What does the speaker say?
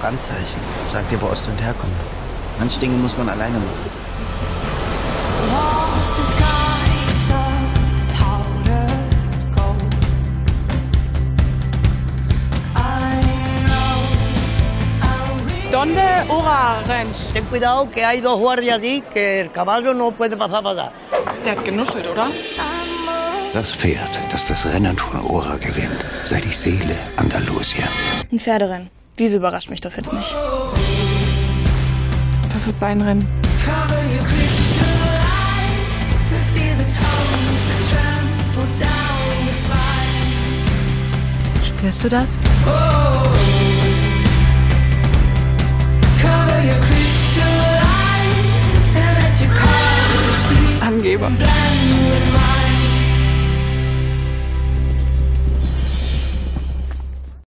Brandzeichen. Sagt dir, wo Ostwind herkommt. Manche Dinge muss man alleine machen. ¿Dónde Ora Ranch? Ten cuidado que hay dos guardias allí que el caballo no puede pasar para allá. Der hat genuschelt, oder? Das Pferd, das das Rennen von Ora gewinnt, sei die Seele Andalusiens. Ein Pferderennen. Wieso überrascht mich das jetzt nicht? Das ist sein Rennen. Spürst du das? Angeber.